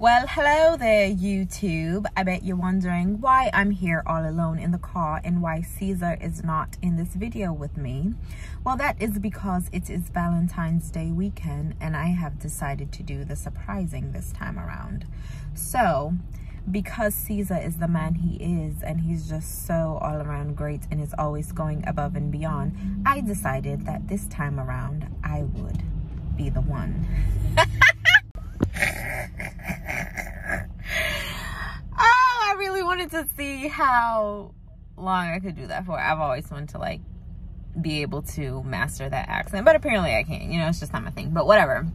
Well, hello there, YouTube. I bet you're wondering why I'm here all alone in the car and why Ceasar is not in this video with me. Well, that is because it is Valentine's Day weekend and I have decided to do the surprising this time around. So, because Ceasar is the man he is and he's just so all around great and is always going above and beyond, I decided that this time around I would be the one. wanted to see how long I could do that for. I've always wanted to like be able to master that accent, but apparently I can't. You know, it's just not my thing. But whatever.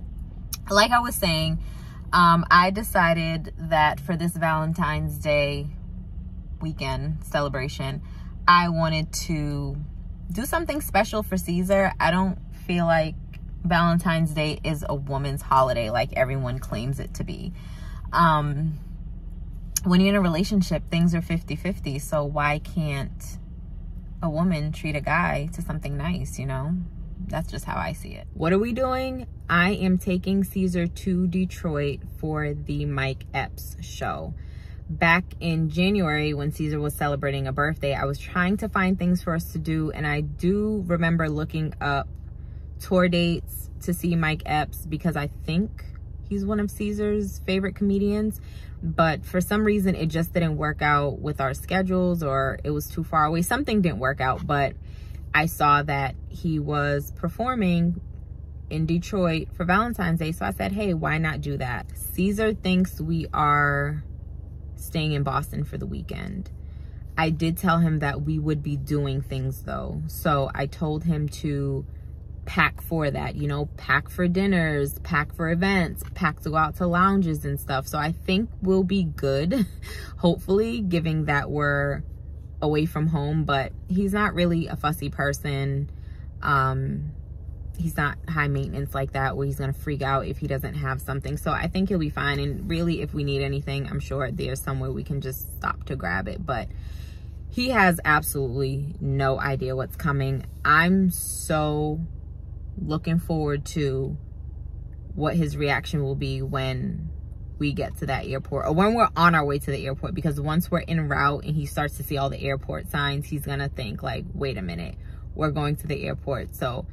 Like I was saying, um, I decided that for this Valentine's Day weekend celebration, I wanted to do something special for Ceasar. I don't feel like Valentine's Day is a woman's holiday like everyone claims it to be. Um, when you're in a relationship, things are 50 50. So why can't a woman treat a guy to something nice, you know? That's just how I see it. What are we doing? I am taking Ceasar to Detroit for the Mike Epps show. Back in January, when Ceasar was celebrating a birthday, I was trying to find things for us to do. And I do remember looking up tour dates to see Mike Epps because I think he's one of Ceasar's favorite comedians but for some reason it just didn't work out with our schedules or it was too far away. Something didn't work out but i saw that he was performing in detroit for valentine's day. So i said hey why not do that? Ceasar thinks we are staying in boston for the weekend. I did tell him that we would be doing things though. So i told him to pack for that, you know, pack for dinners, pack for events, pack to go out to lounges and stuff. So I think we'll be good, hopefully, giving that we're away from home, but he's not really a fussy person. Um, he's not high maintenance like that where he's gonna freak out if he doesn't have something. So I think he'll be fine. And really, if we need anything, I'm sure there's somewhere we can just stop to grab it. But he has absolutely no idea what's coming. I'm so looking forward to what his reaction will be when we get to that airport or when we're on our way to the airport because once we're en route and he starts to see all the airport signs he's gonna think like wait a minute we're going to the airport. So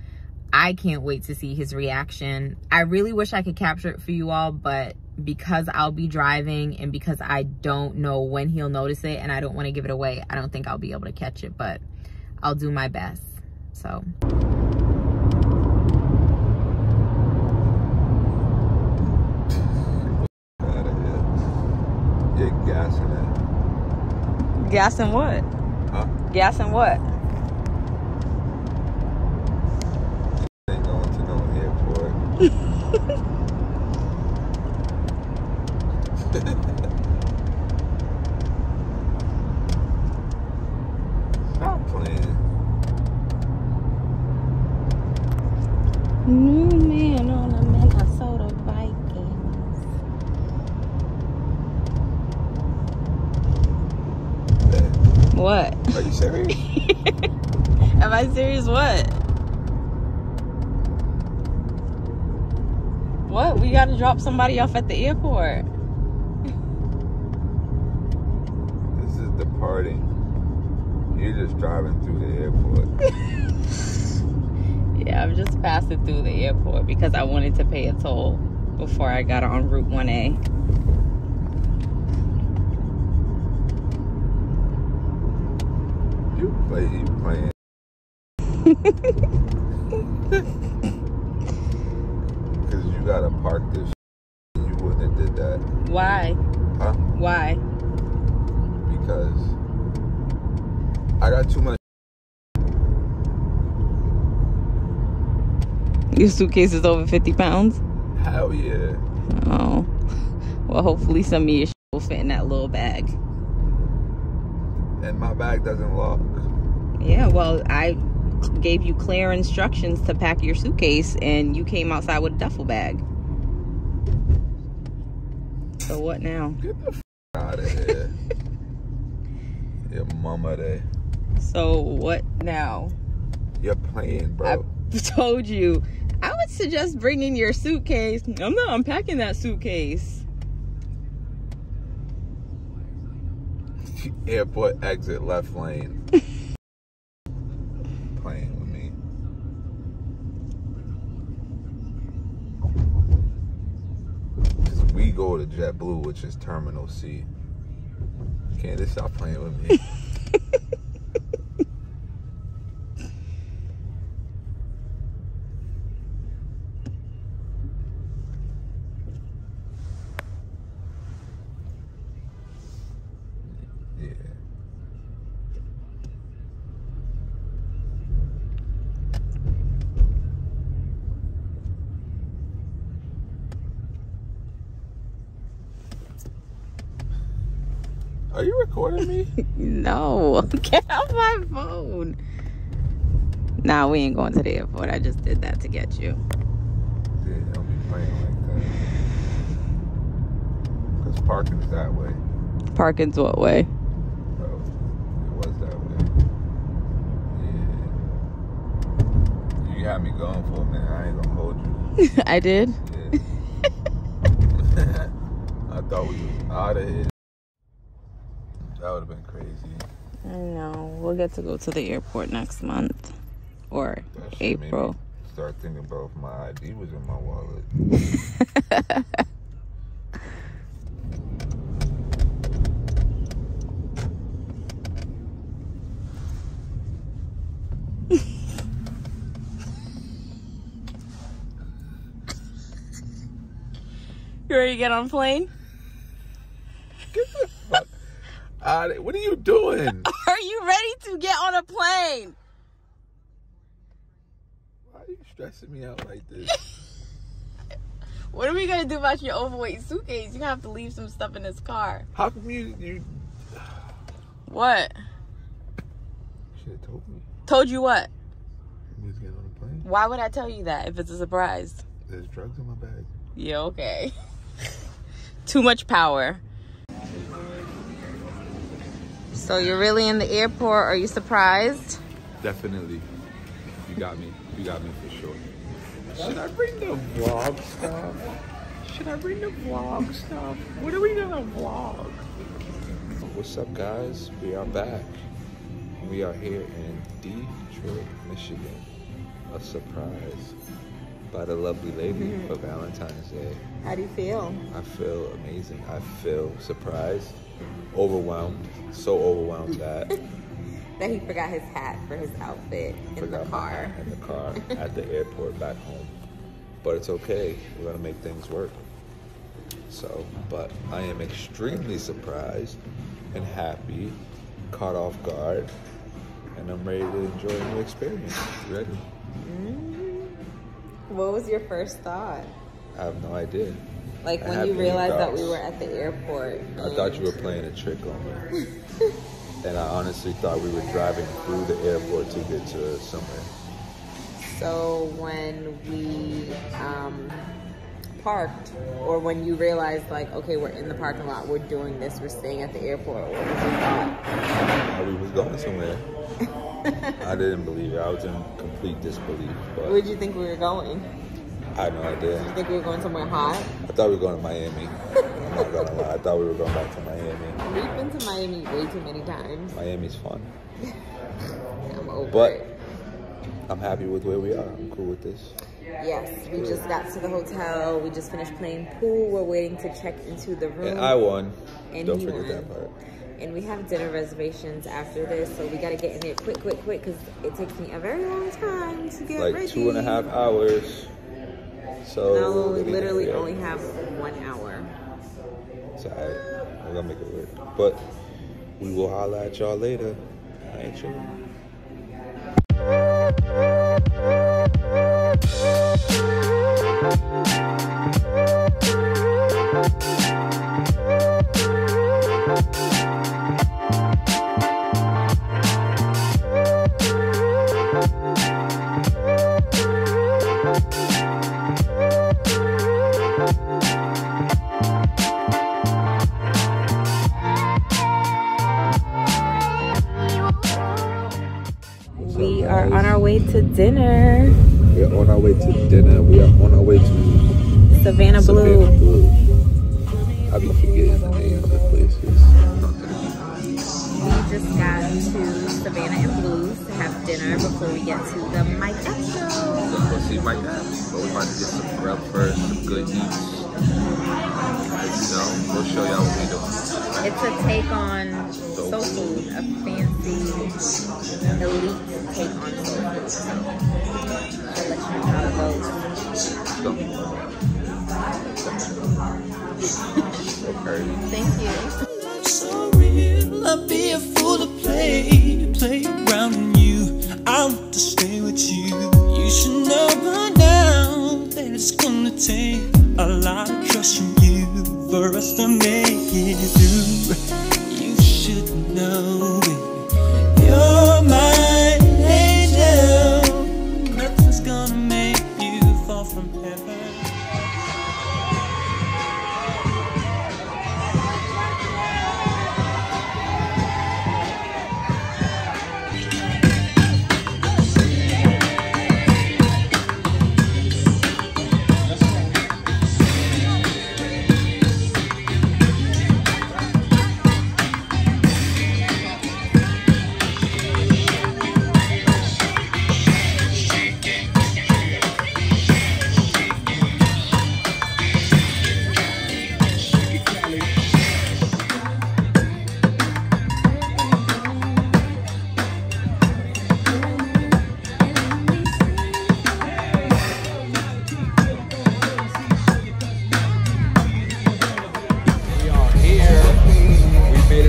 i can't wait to see his reaction. I really wish i could capture it for you all but because i'll be driving and because i don't know when he'll notice it and i don't want to give it away i don't think i'll be able to catch it but i'll do my best. So gas in it. Gas in what? Huh? Gas in what? Ain't going to no airport. Stop playing. New man on a Minnesota Vikings. What? Are you serious? Am I serious? What? What? We gotta drop somebody off at the airport. this is departing. You're just driving through the airport. Yeah, I'm just passing through the airport because I wanted to pay a toll before I got on Route 1A. You play, you playing. Because you gotta park this. You wouldn't have did that, Why? huh? Why? Because I got too much. Your suitcase is over 50 pounds? Hell yeah. Oh. Well, hopefully some of your shit will fit in that little bag. And my bag doesn't lock. Yeah, well, I gave you clear instructions to pack your suitcase and you came outside with a duffel bag. So what now? Get the f out of here. Your mama there. So what now? You're playing, bro. I told you. I would suggest bringing your suitcase. I'm not unpacking that suitcase. Airport exit left lane. Playing with me. Cause we go to JetBlue, which is Terminal C. Can't just stop playing with me. yeah. Are you recording me? No, get off my phone. Nah, we ain't going to the airport. I just did that to get you. Yeah, don't be playing like that. Cause parking's that way. Parking's what way? So it was that way. Yeah. You had me going for a minute. I ain't gonna hold you. I did. Yeah. I thought we was out of here. That would have been crazy. I know. We'll get to go to the airport next month or That shit made me April. Start thinking about if my ID was in my wallet. You ready to get on plane? Fuck. Out of- what are you doing? Are you ready to get on a plane? Why are you stressing me out like this? What are we gonna do about your overweight suitcase? You're gonna have to leave some stuff in this car. How come you you What? should have told me? Told you what? We was getting on a plane. Why would I tell you that if it's a surprise? There's drugs in my bag. Yeah, okay. Too much power. So you're really in the airport? Are you surprised? Definitely. You got me. You got me for sure. Should I bring the vlog stuff? Should I bring the vlog stuff? What are we gonna vlog? What's up, guys? We are back. We are here in Detroit, Michigan. A surprise by the lovely lady mm-hmm. for Valentine's Day. How do you feel? I feel amazing. I feel surprised, overwhelmed, so overwhelmed that That he forgot his hat for his outfit in the car. in the car at the airport back home. But it's okay. We're gonna make things work. So, but I am extremely surprised and happy, caught off guard, and I'm ready to enjoy a new experience. You ready? Mm-hmm. What was your first thought? I have no idea. Like I when you realized that we were at the airport. I thought you were playing a trick on me. and I honestly thought we were driving through the airport to get to somewhere. So when we um, parked, or when you realized, like, okay, we're in the parking lot, we're doing this, we're staying at the airport, what was your thought? We was going somewhere. I didn't believe it. I was in complete disbelief. But Where'd you think we were going? I had no idea. You think we were going somewhere hot? I thought we were going to Miami. I'm not gonna lie. I thought we were going back to Miami. We've been to Miami way too many times. Miami's fun. I'm over But it. I'm happy with where we are. I'm cool with this. Yes, we just got to the hotel. We just finished playing pool. We're waiting to check into the room. And I won. And Don't he forget won. that part. And we have dinner reservations after this, so we gotta get in there quick, quick, quick, because it takes me a very long time to get Like ready. two and a half hours. So No, we we're literally get- only have one hour. It's alright. We're gonna make it work. But we will holla at y'all later. I ain't sure. Our way to dinner.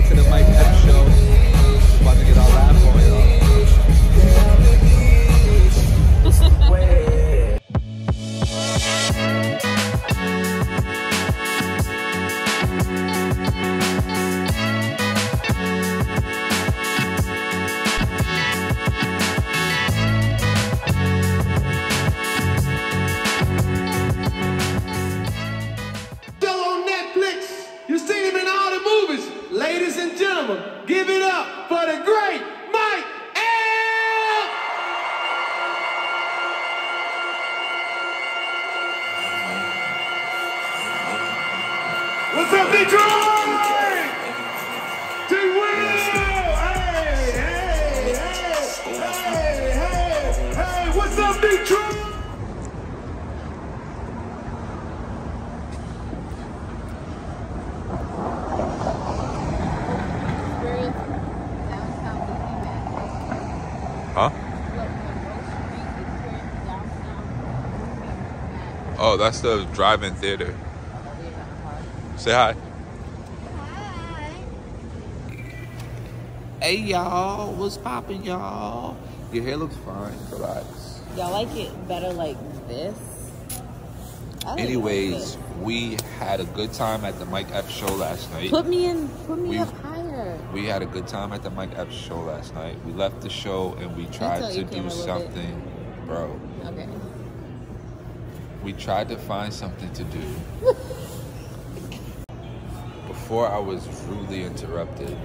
To the Mike Epps show. What's up, Detroit? D. Will! Hey, hey, hey, hey, hey, hey, what's up, Detroit? Huh? Oh, that's the drive-in theater. Say hi. Hi. Hey y'all, what's poppin' y'all? Your hair looks fine. Relax. Y'all like it better like this? Like Anyways, this. we had a good time at the Mike Epps show last night. put me in, put me We- up higher. We had a good time at the Mike Epps show last night. We left the show and we tried to do camera bit? something, bro. Okay. We tried to find something to do. Before I was rudely interrupted.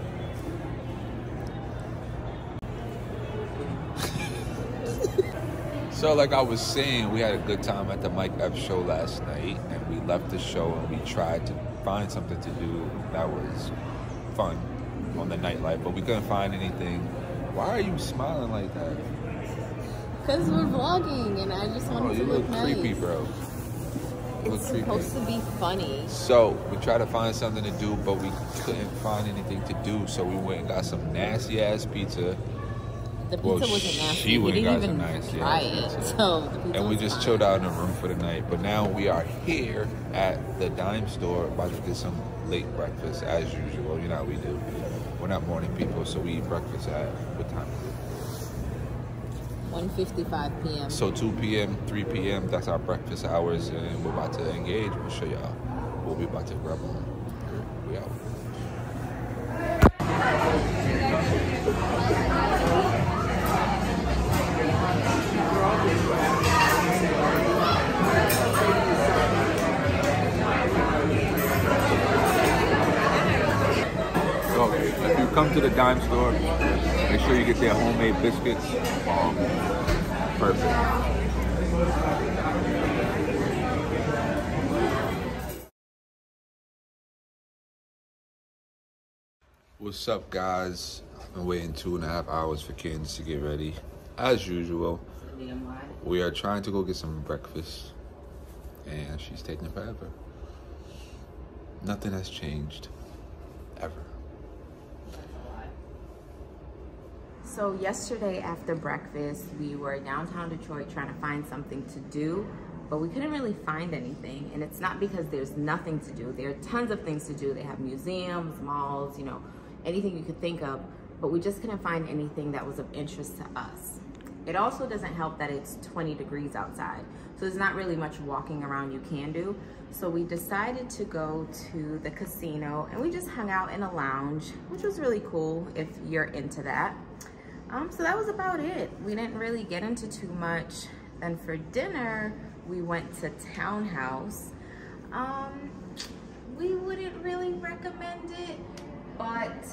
so, like I was saying, we had a good time at the Mike Epps show last night, and we left the show and we tried to find something to do that was fun on the nightlife, but we couldn't find anything. Why are you smiling like that? Because we're vlogging and I just want Oh, you to look look, nice. creepy, bro. It's creepy. supposed to be funny. So we tried to find something to do, but we couldn't find anything to do. So we went and got some nasty ass pizza, The pizza Well, wasn't she nasty. We didn't got some even nice, yeah, try it. So and we just fine. chilled out in the room for the night. But now we are here at the dime store about to get some late breakfast as usual. You know how we do. We're not morning people, so we eat breakfast at what time? Is it? 1:55 p.m. So 2 p.m., 3 p.m. That's our breakfast hours, and we're about to engage. We'll show y'all what we about to grab on. We out. So if you come to the dime store, sure you get their homemade biscuits. Um, perfect. What's up, guys? I'm waiting two and a half hours for Candace to get ready. As usual, we are trying to go get some breakfast, and she's taking forever. Nothing has changed, ever. So yesterday after breakfast, we were downtown Detroit trying to find something to do, but we couldn't really find anything. And it's not because there's nothing to do. There are tons of things to do. They have museums, malls, you know, anything you could think of, but we just couldn't find anything that was of interest to us. It also doesn't help that it's 20 degrees outside. So there's not really much walking around you can do. So we decided to go to the casino and we just hung out in a lounge, which was really cool if you're into that. Um, so that was about it. We didn't really get into too much. And for dinner, we went to Townhouse. Um, we wouldn't really recommend it, but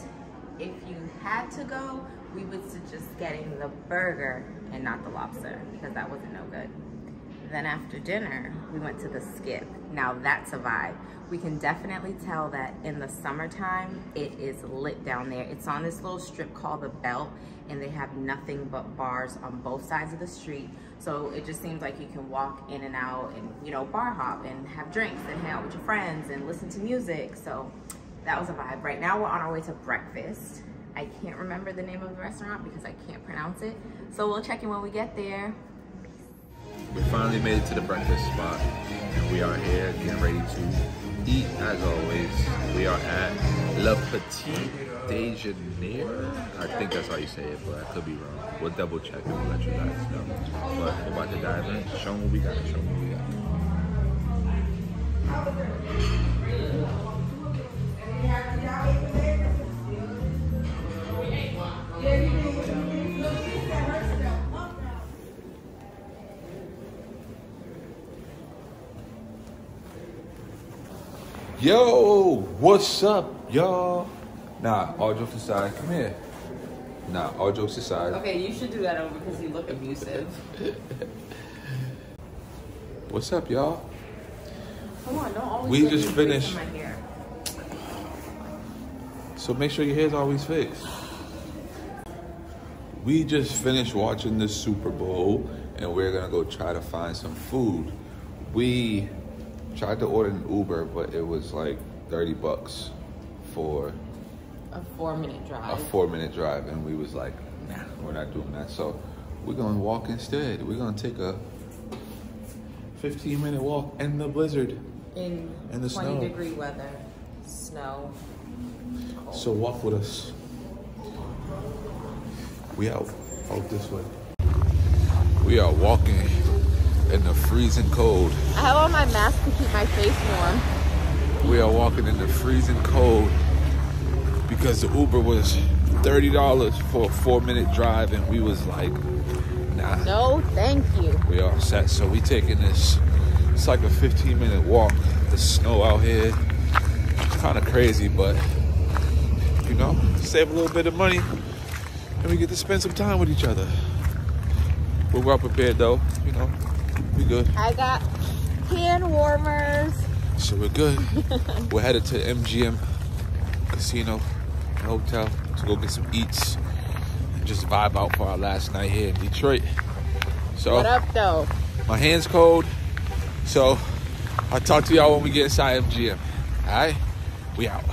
if you had to go, we would suggest getting the burger and not the lobster because that wasn't no good. Then after dinner, we went to the skip. Now that's a vibe. We can definitely tell that in the summertime, it is lit down there. It's on this little strip called the Belt and they have nothing but bars on both sides of the street. So it just seems like you can walk in and out and, you know, bar hop and have drinks and hang out with your friends and listen to music. So that was a vibe. Right now we're on our way to breakfast. I can't remember the name of the restaurant because I can't pronounce it. So we'll check in when we get there. We finally made it to the breakfast spot, and we are here getting ready to eat. As always, we are at Le Petit Déjeuner. I think that's how you say it, but I could be wrong. We'll double check and we'll let you guys know. But we're about to dive in. Show them what we got. Show them what we got. Yo, what's up, y'all? Nah, all jokes aside, come here. Nah, all jokes aside. Okay, you should do that over because you look abusive. What's up, y'all? Come on, don't always We just finished. My hair. So make sure your hair's always fixed. We just finished watching the Super Bowl and we're gonna go try to find some food. We tried to order an Uber, but it was like 30 bucks for A four minute drive. a four minute drive and we was like, nah, we're not doing that. So we're gonna walk instead. We're gonna take a 15 minute walk in the blizzard. in In the 20 snow. degree weather, snow. So walk with us. We out, out this way. We are walking in the freezing cold. I have on my mask to keep my face warm. We are walking in the freezing cold because the Uber was $30 for a four minute drive and we was like, nah, No, thank you. we all set. So we taking this, it's like a 15 minute walk. The snow out here, it's kind of crazy, but you know, save a little bit of money and we get to spend some time with each other. We're well prepared though, you know, we good. I got hand warmers. So we're good. we're headed to MGM Casino Hotel to go get some eats and just vibe out for our last night here in Detroit. So What up, though? my hands cold. So I'll talk to y'all when we get inside MGM. Alright? We out.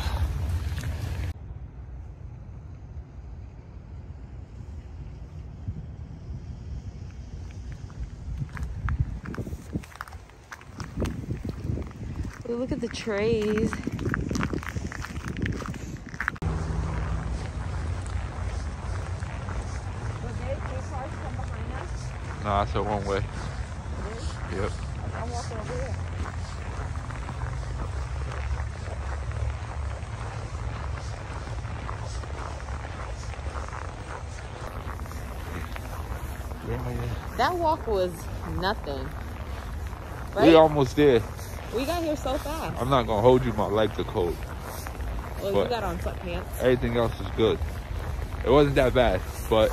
Look at the trees. No, that's a one way. Yep. I'm walking over here. That walk was nothing. Right? We almost there. We got here so fast. I'm not gonna hold you, my legs are cold. Well, What? you got on sweatpants. Everything else is good. It wasn't that bad, but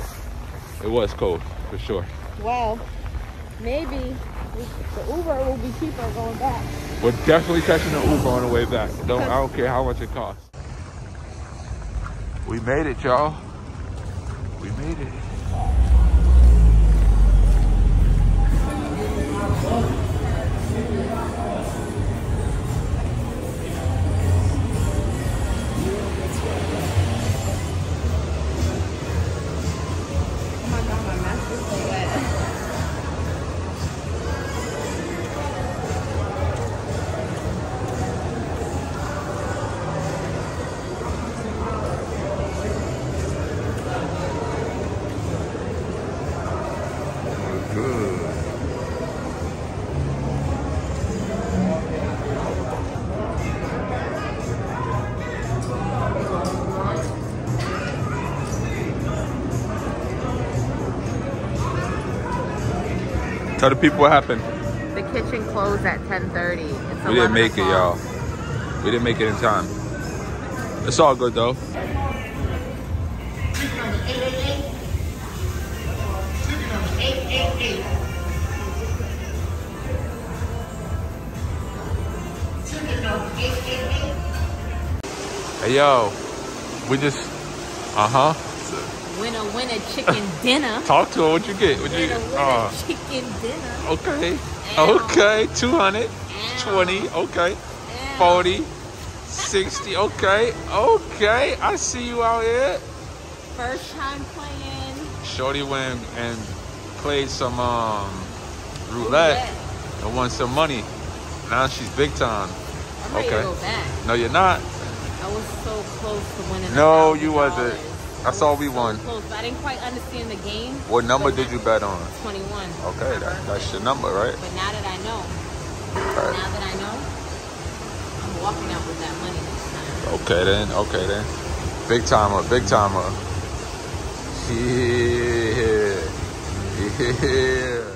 it was cold for sure. Well, maybe we, the Uber will be cheaper going back. We're definitely catching an Uber on the way back. Don't I don't care how much it costs. We made it, y'all. We made it. Tell the people what happened. The kitchen closed at 10:30. We didn't make it, y'all. We didn't make it in time. It's all good though. Hey yo, we just, uh huh. Winner, winner, chicken dinner. Talk to her. What you get? What you get? Uh, chicken dinner. okay, Ow. okay. 200, Ow. 20, okay. Ow. 40, 60, okay, okay. I see you out here. First time playing. Shorty went and played some um, roulette and won some money. Now she's big time. I'm Okay. to go back. No, you're not. I was so close to winning. No, you wasn't. That's all we won. Close, but I didn't quite understand the game. What number did you bet on? 21. Okay, that, that's your number, right? But now that I know, Right. now that I know, I'm walking out with that money next time. Okay then, okay then. Big timer, big timer. Yeah. Yeah.